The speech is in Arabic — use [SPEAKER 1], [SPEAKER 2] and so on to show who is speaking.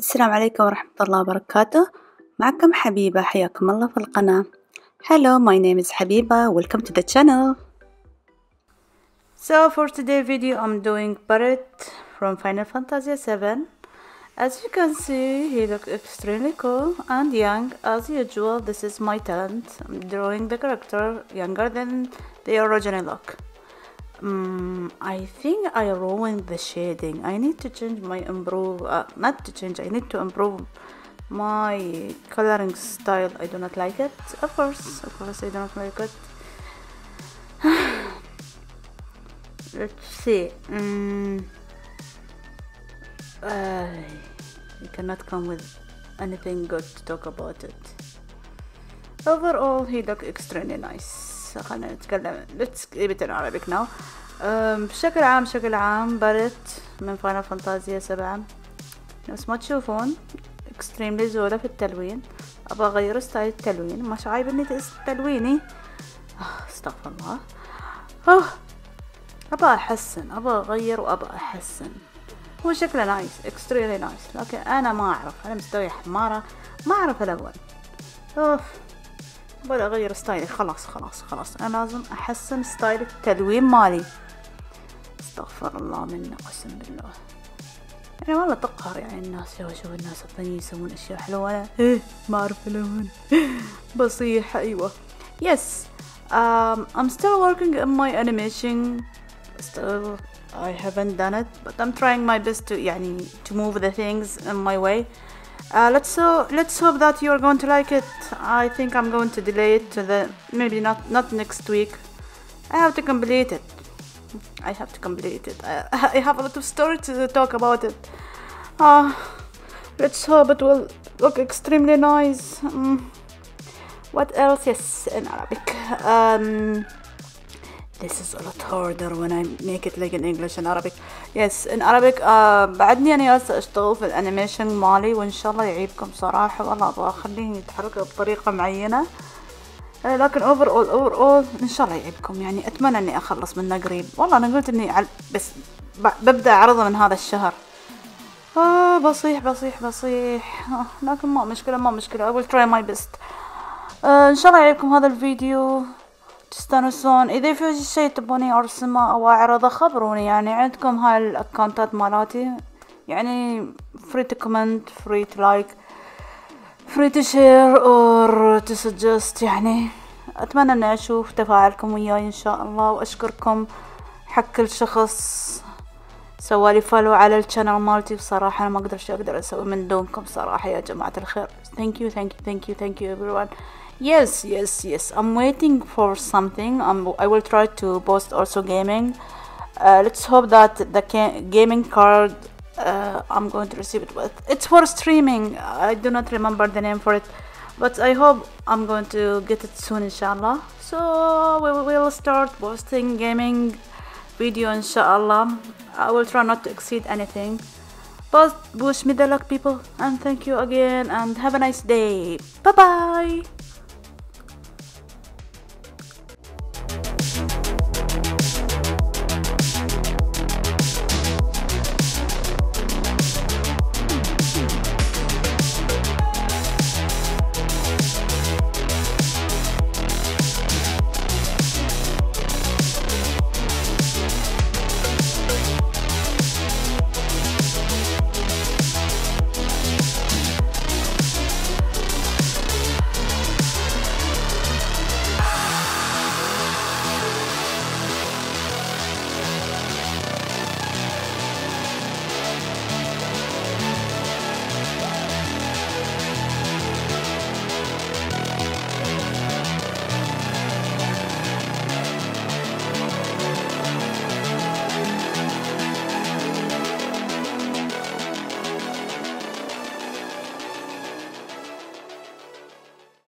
[SPEAKER 1] السلام عليكم ورحمة الله وبركاته معكم حبيبة حياكم الله في القناة Hello my name is Habiba welcome to the channel So for today's video I'm doing Barret from Final Fantasy 7 As you can see he looks extremely cool and young as usual this is my talent I'm drawing the character younger than the original look um, I think I ruined the shading. I need to change my improve. Uh, not to change. I need to improve my coloring style. I do not like it. Of course, of course, I do not like it. Let's see. Um, uh, you cannot come with anything good to talk about it. Overall, he look extremely nice. خلينا نتكلم let's keep it in Arabic now بشكل عام بشكل عام برت من فاينل فانتازيا سبعة. نفس ما تشوفون extremely slow في التلوين. أبغى أغير style التلوين. مش عايبني تلويني. استغفر الله. أوه. أبغى أحسن. أبغى أغير وابغى أحسن. هو شكله nice extremely nice لكن أنا ما أعرف. أنا مستوي حمارة. ما أعرف الون أوف. أبغى أغير style ي خلاص خلاص خلاص. أنا لازم أحسن style التلوين مالي. استغفر الله منه قسم بالله. يعني والله تقهر يعني الناس لو أشوف الناس الثانيين يسوون أشياء حلوة. أنا إيه ما أعرف الون بصيح أيوه. Yes. Um, I'm still working on my animation. Still I haven't done it but I'm trying my best to يعني to move the things in my way. Uh, let's uh, let's hope that you're going to like it. I think I'm going to delay it to the maybe not not next week. I have to complete it. I have to complete it. I, I have a lot of story to talk about it. Uh, let's hope it will look extremely nice. Um, what else? Yes, in Arabic. Um, this is a lot harder when I make it like in English and Arabic. Yes, in Arabic uh, بعدني أنا جالسة أشتغل في الأنيميشن مالي وإن شاء الله يعيبكم صراحة. والله أبغى أخليه يتحرك بطريقة معينة. آه لكن overall overall إن شاء الله يعيبكم. يعني أتمنى إني أخلص منه قريب. والله أنا قلت إني عل... بس ببدأ عرضة من هذا الشهر. آه بصيح بصيح بصيح. آه لكن ما مشكلة ما مشكلة. I will try my best. آه إن شاء الله يعيبكم هذا الفيديو. تستانسون. إذا في شي تبوني أرسمه أو أعرضه خبروني. يعني عندكم هاي ال account ات مالاتي. يعني to like free to share or to suggest. يعني أتمنى إني أشوف تفاعلكم وياي إن شاء الله. وأشكركم حق كل شخص سوالي follow على ال channel مالتي. بصراحة أنا ما أقدر شو أقدر أسوي من دونكم صراحة. يا جماعة الخير. Thank you thank you thank you thank you everyone. Yes yes yes. I'm waiting for something. I'm, i will try to post also gaming. Uh, let's hope that the gaming card uh, i'm going to receive it with it's for streaming. I do not remember the name for it but i hope i'm going to get it soon inshallah. So we will start posting gaming video inshallah. I will try not to exceed anything. But wish me the luck people and thank you again and have a nice day. Bye bye